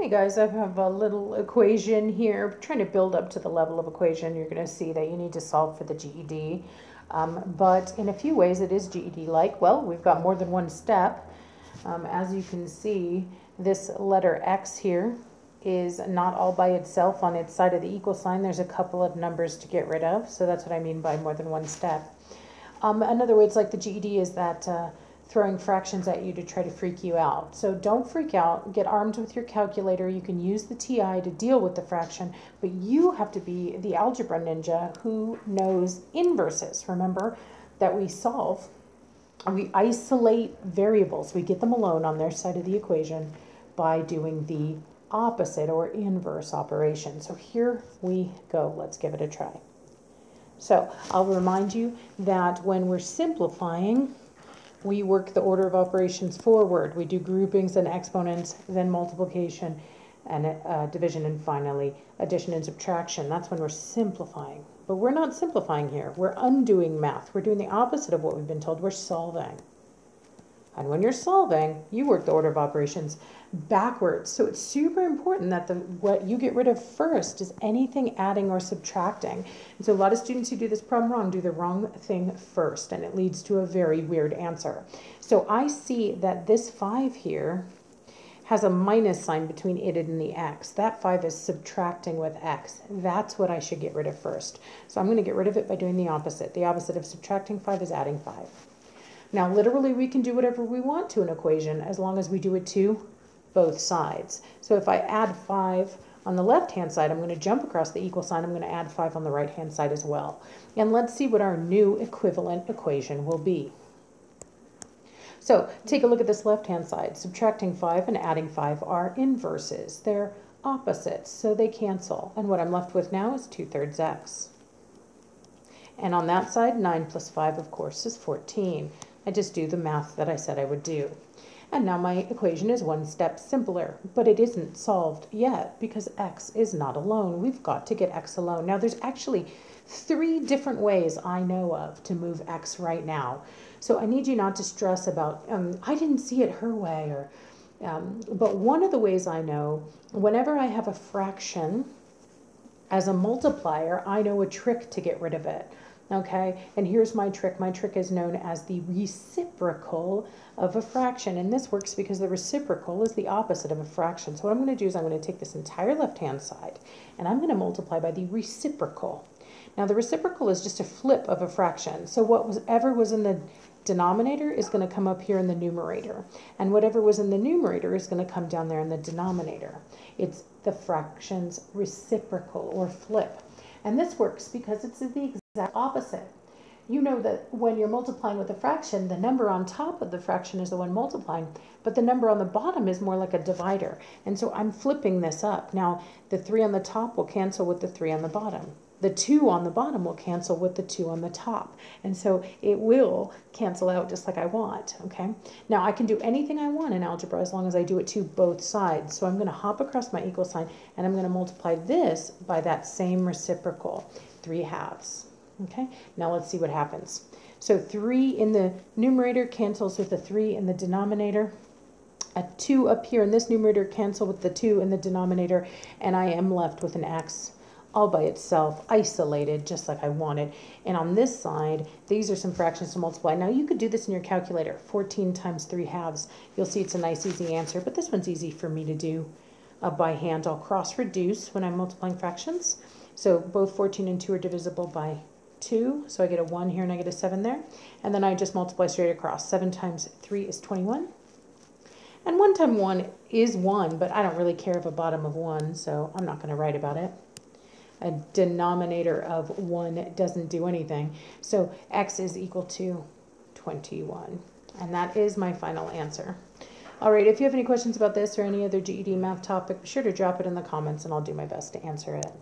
Hey guys, I have a little equation here, trying to build up to the level of equation. You're going to see that you need to solve for the GED. Um, but in a few ways it is GED-like. Well, we've got more than one step. Um, as you can see, this letter X here is not all by itself on its side of the equal sign. There's a couple of numbers to get rid of, so that's what I mean by more than one step. Um, another way it's like the GED is that uh, throwing fractions at you to try to freak you out. So don't freak out. Get armed with your calculator. You can use the TI to deal with the fraction, but you have to be the algebra ninja who knows inverses. Remember that we solve, we isolate variables. We get them alone on their side of the equation by doing the opposite or inverse operation. So here we go. Let's give it a try. So I'll remind you that when we're simplifying, we work the order of operations forward. We do groupings and exponents, then multiplication and uh, division, and finally addition and subtraction. That's when we're simplifying. But we're not simplifying here. We're undoing math. We're doing the opposite of what we've been told. We're solving. And when you're solving, you work the order of operations backwards. So it's super important that the what you get rid of first is anything adding or subtracting. And so a lot of students who do this problem wrong do the wrong thing first, and it leads to a very weird answer. So I see that this 5 here has a minus sign between it and the x. That 5 is subtracting with x. That's what I should get rid of first. So I'm going to get rid of it by doing the opposite. The opposite of subtracting 5 is adding 5. Now, literally, we can do whatever we want to an equation as long as we do it to both sides. So if I add 5 on the left-hand side, I'm going to jump across the equal sign. I'm going to add 5 on the right-hand side as well. And let's see what our new equivalent equation will be. So take a look at this left-hand side. Subtracting 5 and adding 5 are inverses. They're opposites, so they cancel. And what I'm left with now is 2 thirds x. And on that side, 9 plus 5, of course, is 14. I just do the math that I said I would do. And now my equation is one step simpler, but it isn't solved yet because x is not alone. We've got to get x alone. Now there's actually three different ways I know of to move x right now. So I need you not to stress about, um, I didn't see it her way, or, um, but one of the ways I know, whenever I have a fraction as a multiplier, I know a trick to get rid of it. Okay, and here's my trick. My trick is known as the reciprocal of a fraction. And this works because the reciprocal is the opposite of a fraction. So what I'm going to do is I'm going to take this entire left-hand side and I'm going to multiply by the reciprocal. Now the reciprocal is just a flip of a fraction. So whatever was in the denominator is going to come up here in the numerator. And whatever was in the numerator is going to come down there in the denominator. It's the fraction's reciprocal or flip. And this works because it's the exact opposite. You know that when you're multiplying with a fraction, the number on top of the fraction is the one multiplying, but the number on the bottom is more like a divider. And so I'm flipping this up. Now, the 3 on the top will cancel with the 3 on the bottom. The 2 on the bottom will cancel with the 2 on the top. And so it will cancel out just like I want, okay? Now, I can do anything I want in algebra as long as I do it to both sides. So I'm going to hop across my equal sign, and I'm going to multiply this by that same reciprocal, 3 halves. Okay, now let's see what happens. So 3 in the numerator cancels with the 3 in the denominator. A 2 up here in this numerator cancel with the 2 in the denominator, and I am left with an x all by itself, isolated, just like I wanted. And on this side, these are some fractions to multiply. Now you could do this in your calculator, 14 times 3 halves. You'll see it's a nice easy answer, but this one's easy for me to do uh, by hand. I'll cross reduce when I'm multiplying fractions. So both 14 and 2 are divisible by 2, so I get a 1 here and I get a 7 there. And then I just multiply straight across. 7 times 3 is 21. And 1 times 1 is 1, but I don't really care of a bottom of 1, so I'm not going to write about it. A denominator of 1 doesn't do anything. So x is equal to 21. And that is my final answer. All right, if you have any questions about this or any other GED math topic, be sure to drop it in the comments and I'll do my best to answer it.